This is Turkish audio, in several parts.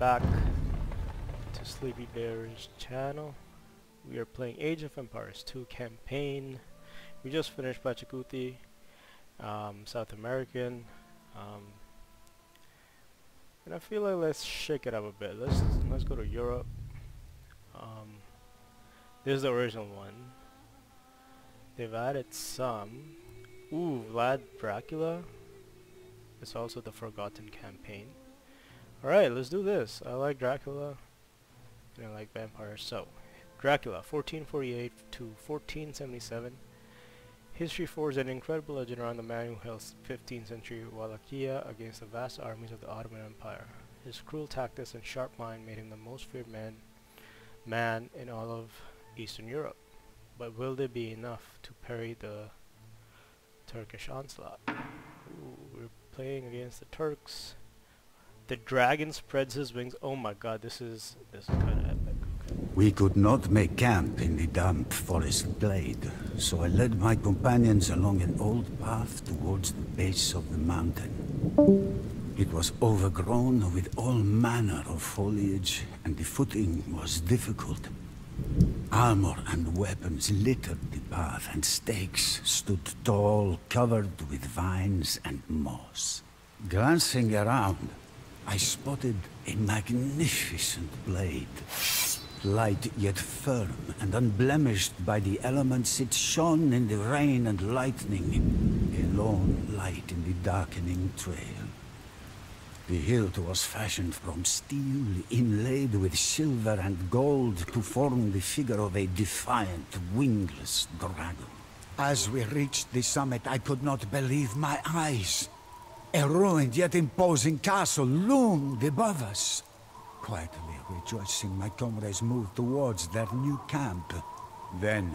back to Sleepy Bear's channel. We are playing Age of Empires 2 campaign. We just finished Pachacuti, um, South American, um, and I feel like let's shake it up a bit. Let's let's go to Europe. Um, this is the original one. They've added some. Ooh, Vlad Dracula. It's also the Forgotten campaign. Alright, let's do this. I like Dracula. And I like vampires. So, Dracula, 1448 to 1477. History forges an incredible legend around the man who held 15th century Wallachia against the vast armies of the Ottoman Empire. His cruel tactics and sharp mind made him the most feared man, man in all of Eastern Europe. But will there be enough to parry the Turkish onslaught? Ooh, we're playing against the Turks. The dragon spreads his wings. Oh my god, this is this is kind of epic. Okay. We could not make camp in the damp forest glade, so I led my companions along an old path towards the base of the mountain. It was overgrown with all manner of foliage, and the footing was difficult. Armor and weapons littered the path, and stakes stood tall, covered with vines and moss. Glancing around, I spotted a magnificent blade. Light yet firm and unblemished by the elements, it shone in the rain and lightning, a lone light in the darkening trail. The hilt was fashioned from steel inlaid with silver and gold to form the figure of a defiant, wingless dragon. As we reached the summit, I could not believe my eyes. A ruined yet imposing castle loomed above us. Quietly rejoicing, my comrades moved towards their new camp. Then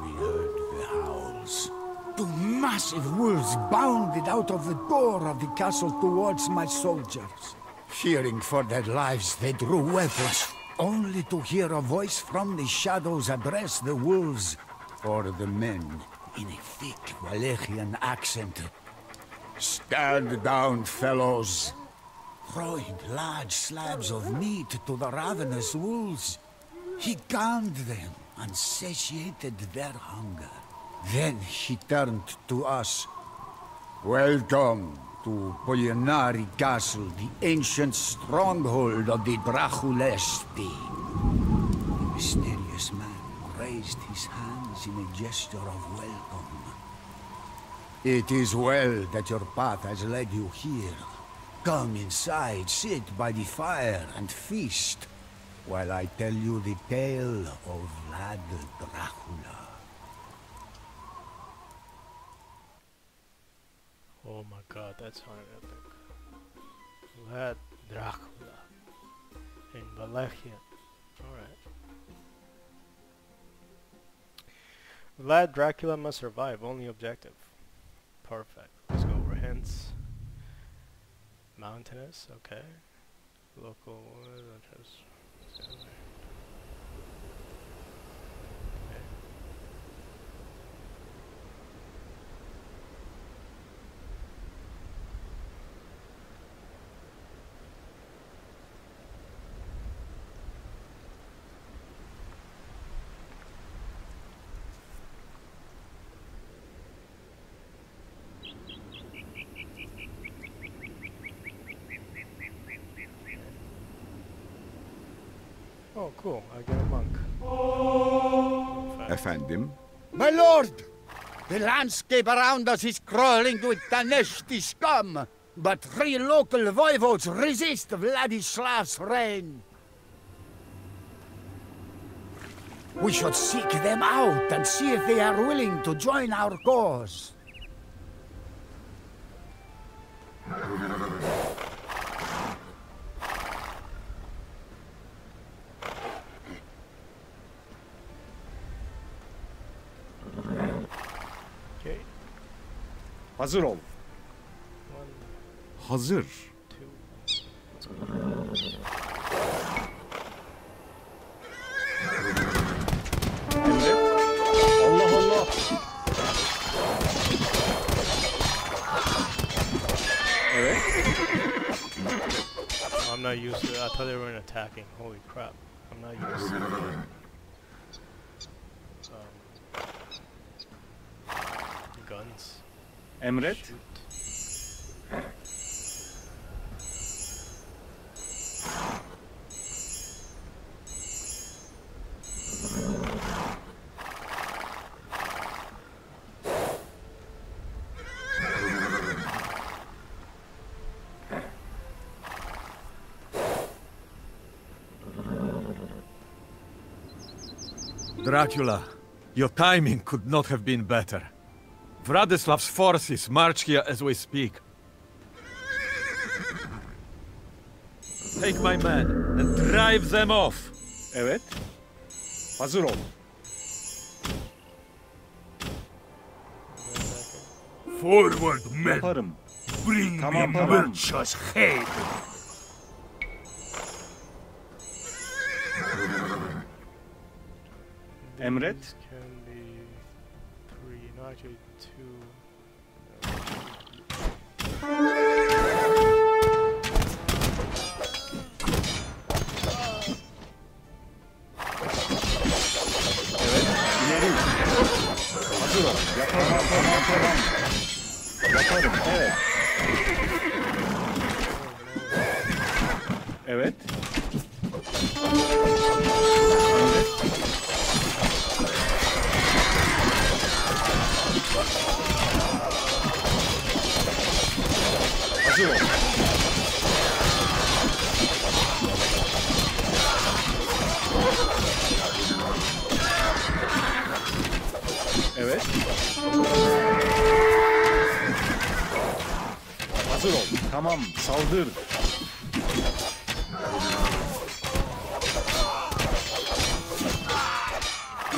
we heard the howls. Two massive wolves bounded out of the door of the castle towards my soldiers. Fearing for their lives, they drew weapons, only to hear a voice from the shadows address the wolves, or the men, in a thick Wallachian accent. Stand down, fellows. Throwing large slabs of meat to the ravenous wolves, he calmed them and satiated their hunger. Then he turned to us. Welcome to Polyanari Castle, the ancient stronghold of the Draculesti. The mysterious man raised his hands in a gesture of welcome. It is well that your path has led you here. Come inside, sit by the fire and feast, while I tell you the tale of Vlad Dracula. Oh my god, that's sounded epic. Vlad Dracula in Wallachia. Alright. Vlad Dracula must survive, only objective. Perfect. Let's go over hints. Mountainous, okay. Local uh, okay. Oh, cool. I get a monk. Efendim? My lord! The landscape around us is crawling with Taneshti scum, but three local voivodes resist Vladislav's reign. We should seek them out and see if they are willing to join our cause. Hazır ol. Hazır. two. Emret. Allah Allah. Evet. I'm not used to it. I thought they weren't attacking. Holy crap. I'm not used to it. Um, guns. Emret. Dracula, your timing could not have been better. Vladislav's forces march here as we speak. Take my men and drive them off. Evet. Hazır ol. Forward, men! Yaparım. Bring Tamam, me tamam. Mircha's head! Emret. Actually two. Evet. Hazır ol. Tamam, saldır.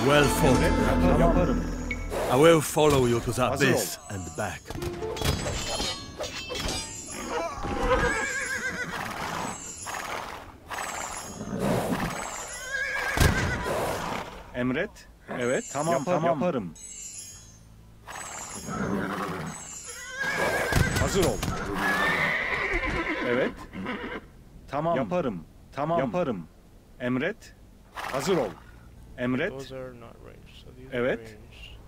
Well fought. Evet, yaparım. I will follow you to the abyss and back. Emret. Evet, tamam, tamam. yaparım. Hazır ol. Evet. Tamam. Yaparım. Tamam. Yaparım. Emret. Hazır ol. Emret. Those are not ranged. So these Evet. are ranged.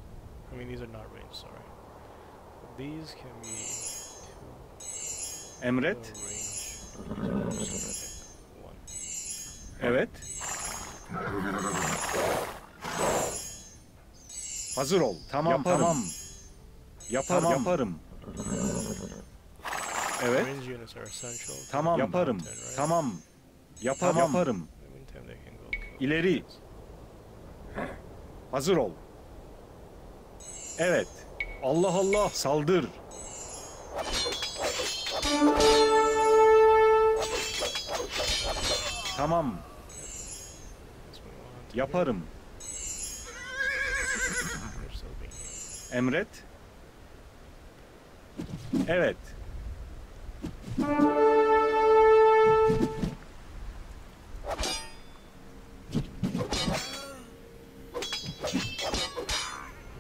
I mean, these are not ranged, sorry. These can be two. Emret. range. Evet. Hazır ol. Tamam, Yaparım. tamam. Yaparım, yaparım. Evet. Tamam, yaparım. Tamam. Yaparım, yaparım. İleri. Hazır ol. Evet. Allah Allah. Saldır. Tamam. Yaparım. Emret. Evet.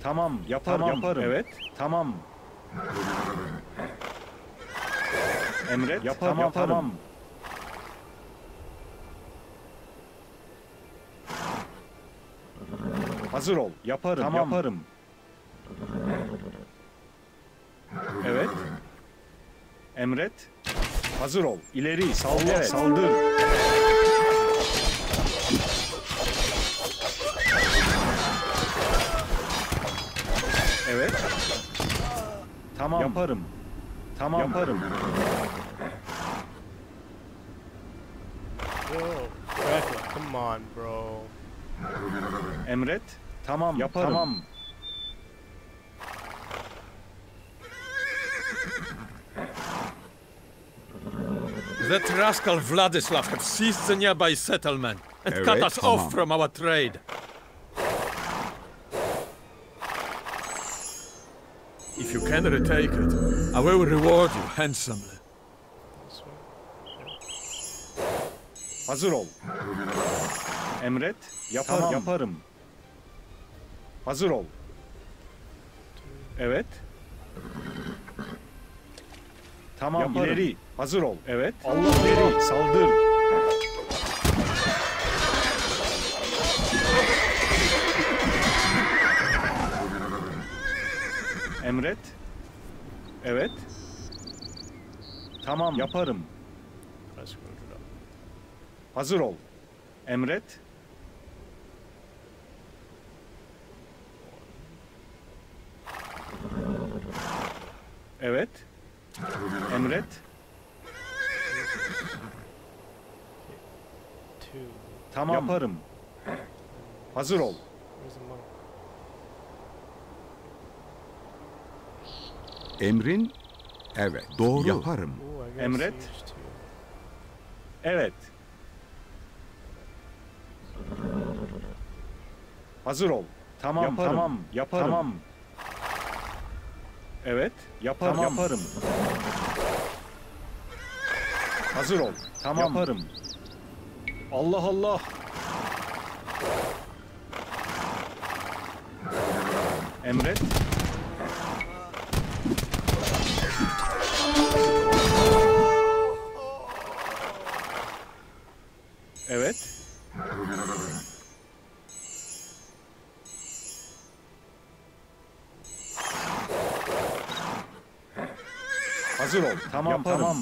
Tamam, yaparım, yaparım. Evet, tamam. Emret, yaparım, tamam, tamam. Hazır ol, yaparım, Tamam. yaparım. Evet. Emret. Hazır ol. İleri saldır. Saldır. Evet. Tamam. Yaparım. Tamam. Yaparım. Yo, Dracula, come on, bro. Emret. Tamam. Yaparım. Tamam. That rascal Vladislav have seized the nearby settlement and cut Alright, us off on. from our trade. If you can retake it, I will reward you handsomely. Hazır ol. Emret. Yaparım. Yaparım. Hazır ol. Tamam Yaparım. ileri. Hazır ol. Evet. Allah ileri. Saldır. Emret. Evet. Tamam yaparım. Hazır ol. Emret. Evet. Emret. Tamam. Yaparım. Hazır ol. Emrin? Evet, doğru. Yaparım. Emret. Evet. Hazır ol. Tamam, Yaparım. tamam, yaparım. Tamam. Evet, yaparım, yaparım. Hazır ol. Tamam. Yaparım. Allah Allah. Emret. Hazır ol. Tamam, Yaparım. tamam.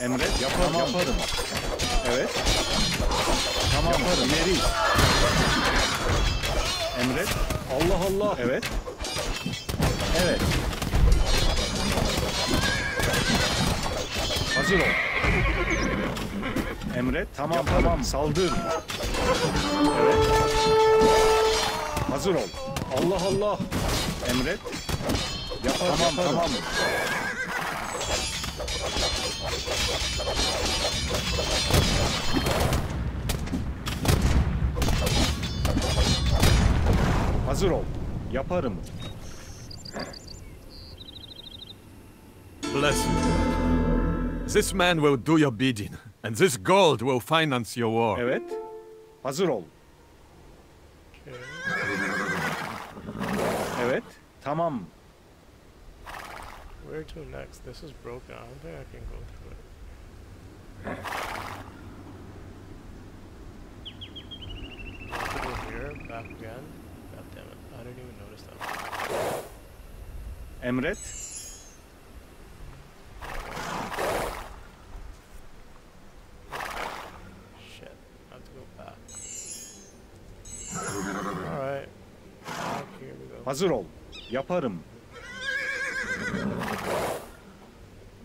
Emret, yaparım, yaparım. Evet. Tamam, yaparım. İleri. Emret. Allah Allah. Evet. Evet. Hazır ol. Emret. Tamam, tamam. Saldır. Evet. Hazır ol. Allah Allah. Emret. Yapar, tamam, tamam. Hazır ol. Yaparım. Bless you. This man will do your bidding, and this gold will finance your war. Evet. Hazır ol. Tamam. Where to next? This is broken. I don't think I can go through it. Have to go here, back again. God damn it! I didn't even notice that. Emret. Shit! I have go back. All right. Here we go. Hazır ol. Yaparım.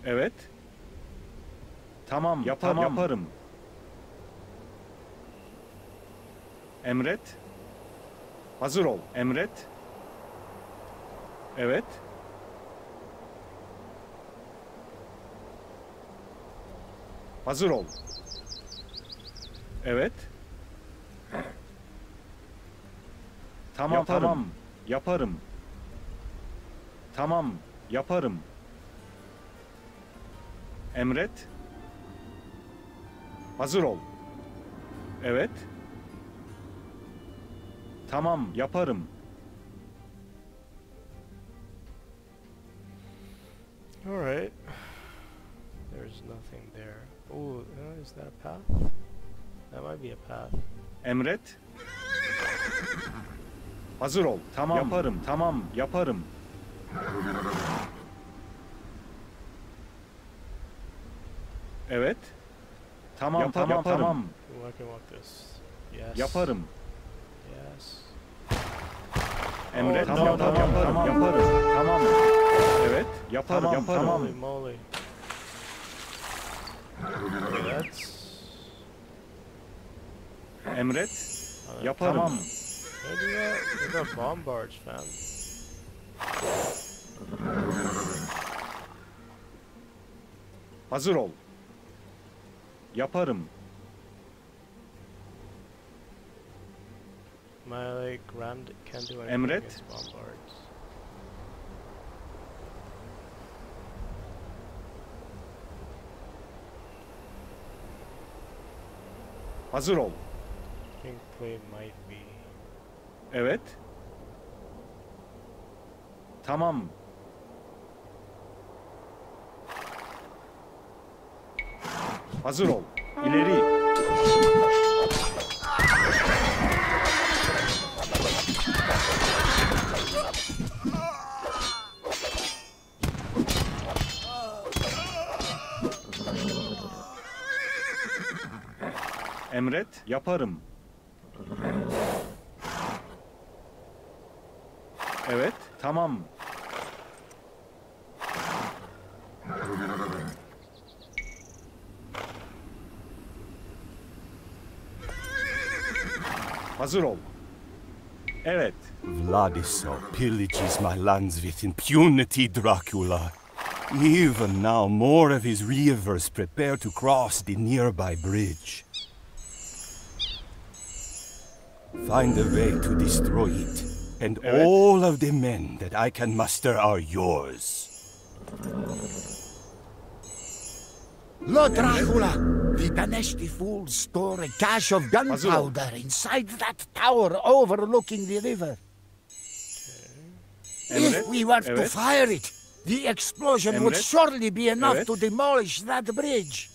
Evet. Tamam, yapar, yaparım. Emret. Hazır ol. Emret. Evet. Hazır ol. Evet. Tamam, Yaparım. tamam. Yaparım. Tamam, yaparım. Emret. Hazır ol. Evet. Tamam, yaparım. All right. There's nothing there. Oh, is that a path? That might be a path. Emret. Hazır ol. Tamam. Yaparım. Tamam, yaparım. Evet. Tamam, Yapar- tamam, yaparım. tamam. Yes. Yaparım. Yes. Emret. Oh, tamam, no, tamam, no, yaparım. no. Yaparım. Tamam. Evet, yaparım, Tamam, yaparım. Holy moly. That's. Emret. Uh, Yaparım. Tamam. Where do you got? Hazır ol. Yaparım. My like Ram can't do Emret. Hazır ol. King play might be. Evet. Tamam. Hazır ol. İleri. Emret, yaparım. Evet, tamam. Hazır ol. Evet, Vladislav pillages my lands with impunity, Dracula. Even now, more of his reavers prepare to cross the nearby bridge. Find a way to destroy it, and Evet. all of the men that I can muster are yours. Lord Dracula, the Daneshti fools store a cache of gunpowder inside that tower overlooking the river. Emret. If we were to fire it, the explosion would surely be enough Evet. to demolish that bridge.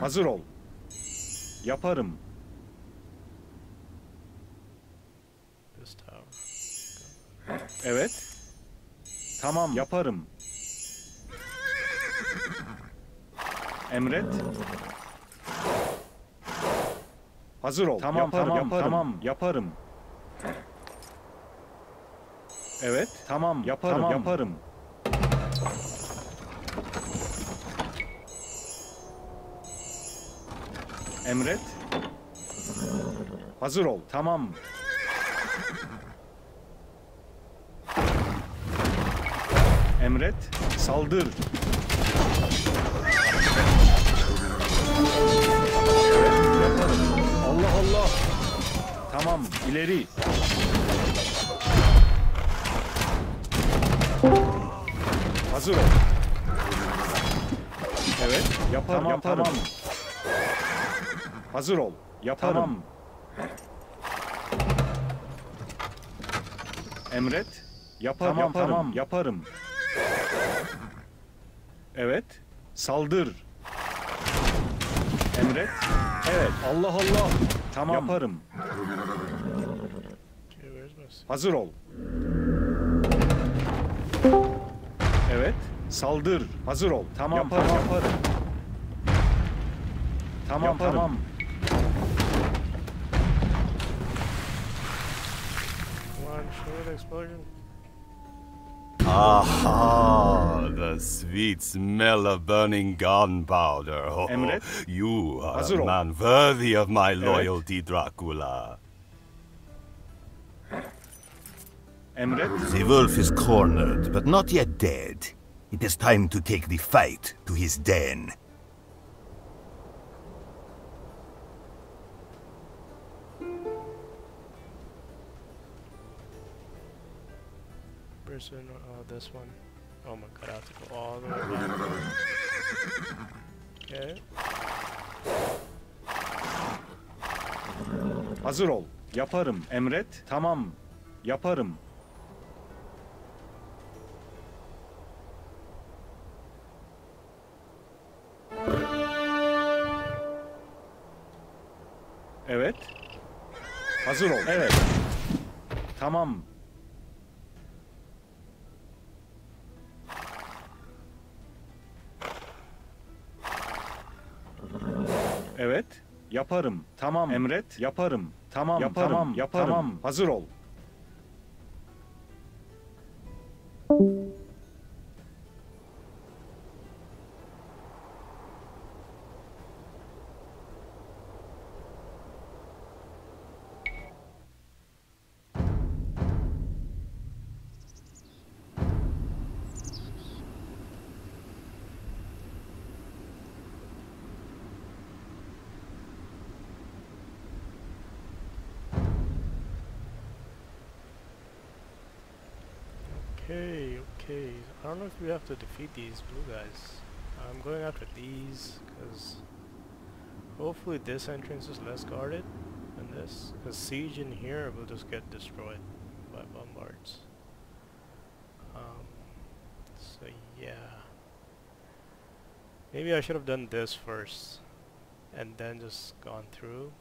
hazır ol. Yaparım. This tower. Evet. Tamam, yaparım. Emret. Hazır ol. Tamam, yaparım, tamam, yaparım. Tamam, yaparım. Evet, tamam, yaparım, yaparım. Emret. Hazır ol. Tamam. Emret, saldır. Allah Allah. Tamam, ileri. Hazır ol. Evet, yaparım, yaparım. Hazır ol. Yaparım. Tamam. Emret. Yaparım, Tamam, yaparım, tamam. yaparım. Evet. Saldır. Emret. Evet. Allah Allah. Tamam. Yaparım. Hazır ol. Evet. Saldır. Hazır ol. Tamam. Yaparım. Yaparım. Tamam. Tamam. Come on, show the explosion. Aha, the sweet smell of burning gunpowder. Oh, Emret. you are Hazır a ol. man worthy of my loyalty, Dracula. Emret. The wolf is cornered, but not yet dead. It is time to take the fight to his den. Person, uh, oh, this one. Oh my god, I have to go all the way back. Okay. Hazır ol. Yaparım. Emret. Tamam. Yaparım. Evet. Hazır ol. Evet. Tamam. Yaparım. Tamam. Emret. Yaparım. Tamam. Yaparım. Tamam. Yaparım. Tamam. Hazır ol. Know if we have to defeat these blue guys. I'm going after these because hopefully this entrance is less guarded than this. Because siege in here will just get destroyed by bombards. Um, so yeah. Maybe I should have done this first and then just gone through.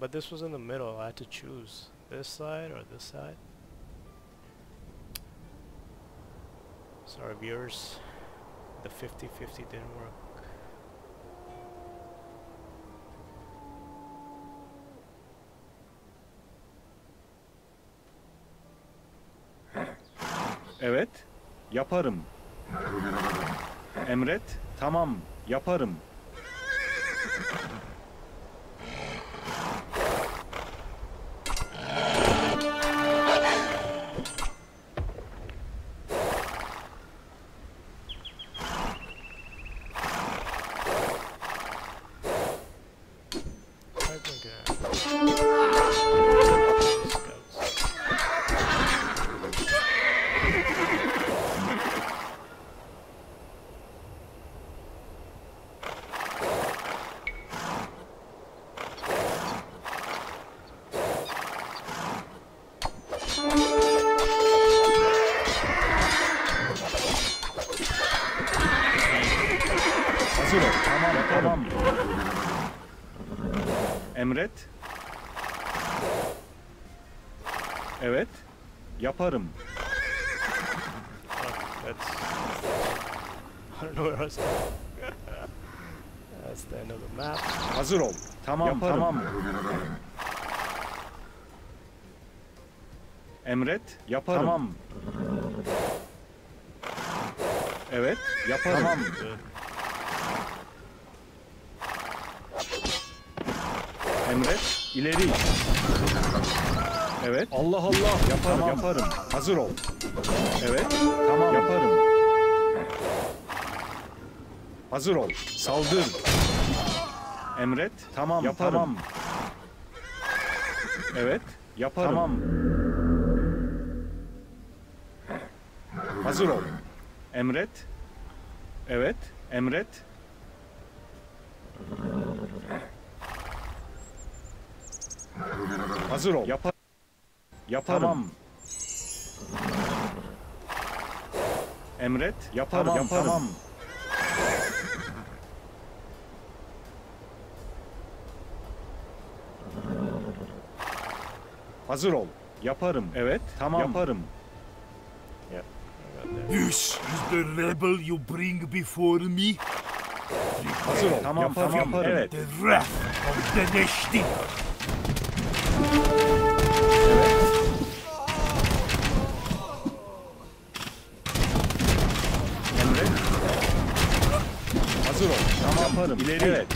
But this was in the middle. I had to choose this side or this side. Sorry viewers, the 50-50 didn't work. Evet, yaparım. Emret, tamam, yaparım. Yaparım. That's. I don't know where I was. that's the end of the map. Hazır ol. Tamam, Yaparım. tamam. Emret, yaparım. Tamam. Evet, yaparım. Tamam. Emret, ileri. Evet. Allah Allah. Yaparım, yaparım. Hazır ol. Evet. Tamam. Yaparım. Hazır ol. Saldır. Emret. Tamam. Yaparım. Evet. Yaparım. Tamam. Hazır ol. Emret. Evet. Emret. Hazır ol. Yapar. Yaparım. Tamam. Emret. Yaparım. Tamam, yaparım. tamam. Hazır ol. Yaparım. Evet. Tamam. Yaparım. This is the rebel you bring before me? Hazır ol. Tamam. Yaparım. Yaparım. Evet. The wrath of the Neshtin. Yaparım. İleri. Evet.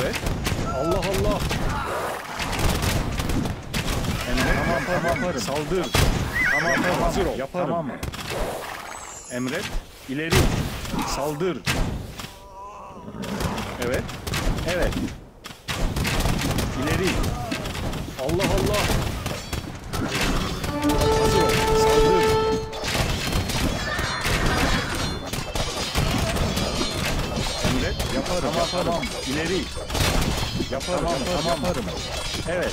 Evet. Allah Allah. Emret. Tamam. Tamam. Yaparım. Saldır. Tamam. tamam. Hazır ol. Yaparım. Tamam. Emret. İleri. Saldır. Evet. Evet. İleri. Allah Allah. Hazır ol. Yaparım. Tamam, yaparım. İleri. Yaparım. Tamam, yaparım. yaparım. Evet.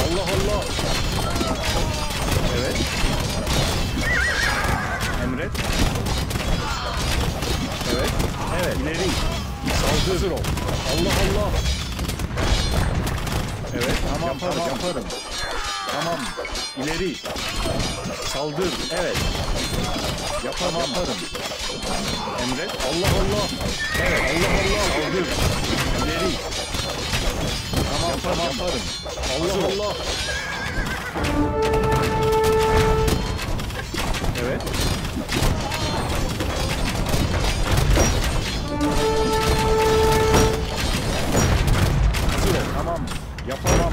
Allah Allah. Evet. Emret. Evet. Evet. İleri. Saldır. Hazır ol. Allah Allah. Evet. Tamam, yaparım. Yaparım. Tamam. İleri. Saldır. Evet. Yaparım. Yaparım. Emret. Allah Allah. Evet. Allah Allah. Saldır. İleri. Tamam tamam yaparım. Allah Allah. Evet. Hazır ol. Tamam. Yapamam.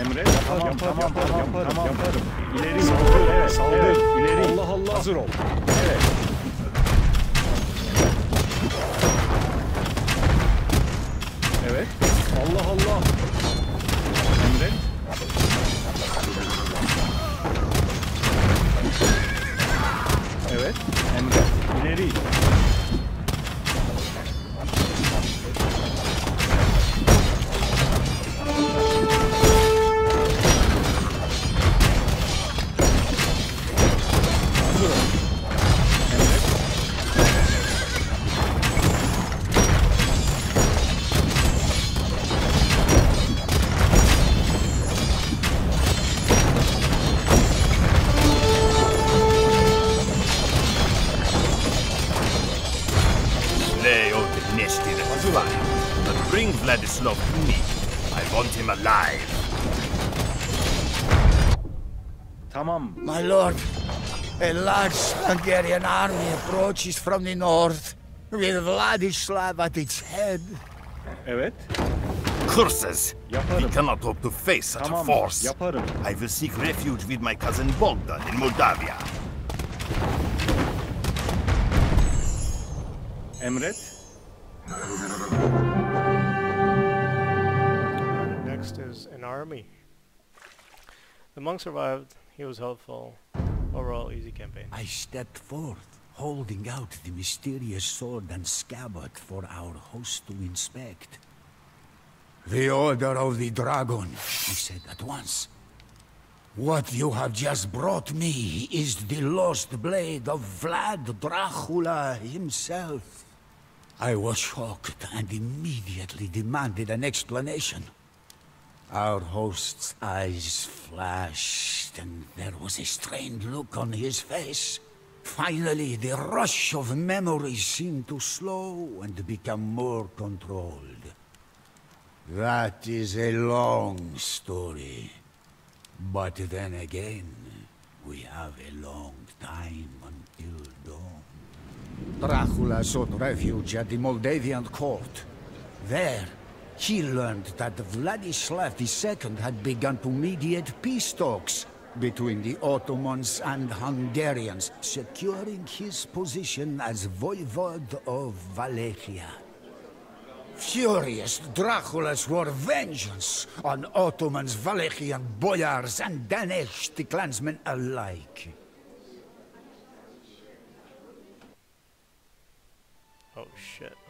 Emre yaparım, yaparım, yaparım, yaparım, yaparım. İleri saldır, evet, saldır, ileri. 活路。My lord, a large Hungarian army approaches from the north, with Vladislav at its head. Evet. Curses! We cannot hope to face such a force. Yaparım. I will seek refuge with my cousin Bogdan in Moldavia. Emret. Next is an army. The monk survived. He was helpful. Overall, easy campaign. I stepped forth, holding out the mysterious sword and scabbard for our host to inspect. The Order of the Dragon, he said at once. What you have just brought me is the lost blade of Vlad Dracula himself. I was shocked and immediately demanded an explanation. Our host's eyes flashed, and there was a strained look on his face. Finally, the rush of memories seemed to slow and become more controlled. That is a long story. But then again, we have a long time until dawn. Dracula sought refuge at the Moldavian court. There, he learned that Vladislav II had begun to mediate peace talks between the Ottomans and Hungarians, securing his position as voivode of Wallachia. Furious, Dracula swore vengeance on Ottomans, Wallachian boyars, and Danish clansmen alike. Oh shit.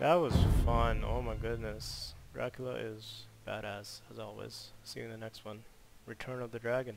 That was fun, oh my goodness. Dracula is badass, as always. See you in the next one. Return of the Dragon.